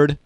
Bradford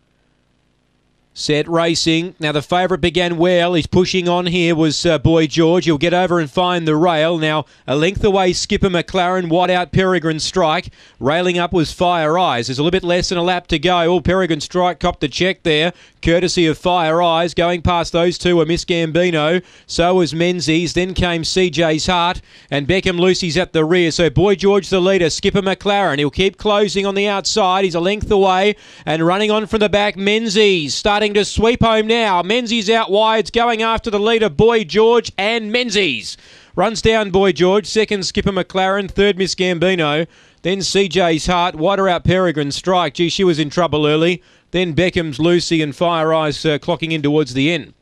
Set racing. Now the favourite began well. He's pushing on here was uh, Boy George. He'll get over and find the rail. Now a length away Skipper McLaren, wide out Peregrine Strike. Railing up was Fire Eyes. There's a little bit less than a lap to go. All Peregrine Strike copped the check there, courtesy of Fire Eyes. Going past those two were Miss Gambino. So was Menzies. Then came CJ's Heart and Beckham Lucy's at the rear. So Boy George the leader. Skipper McLaren. He'll keep closing on the outside. He's a length away and running on from the back. Menzies starting to sweep home now. Menzies out wide, going after the leader, Boy George and Menzies. Runs down Boy George, second Skipper McLaren, third Miss Gambino, then CJ's Heart, wider out Peregrine Strike. Gee, she was in trouble early. Then Beckham's Lucy and Fire Eyes uh, clocking in towards the end.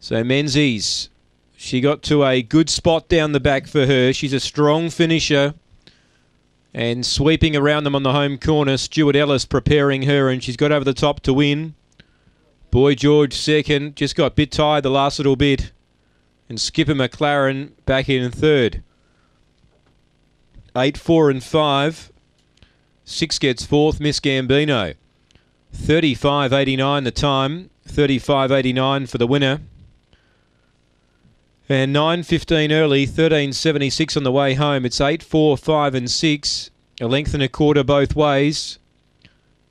So Menzies, she got to a good spot down the back for her. She's a strong finisher. And sweeping around them on the home corner, Stuart Ellis preparing her, and she's got over the top to win. Boy George second, just got a bit tired the last little bit. And Skipper McLaren back in third. Eight, four, and five. Six gets fourth, Miss Gambino. 35.89 the time, 35.89 for the winner. And 9.15 early, 13.76 on the way home. It's 8, 4, 5 and 6. A length and a quarter both ways.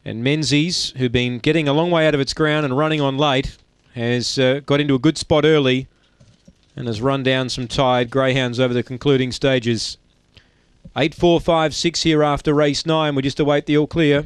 And Menzies, who've been getting a long way out of its ground and running on late, has uh, got into a good spot early and has run down some tired greyhounds over the concluding stages. 8, 4, 5, 6 here after race 9. We just await the all clear.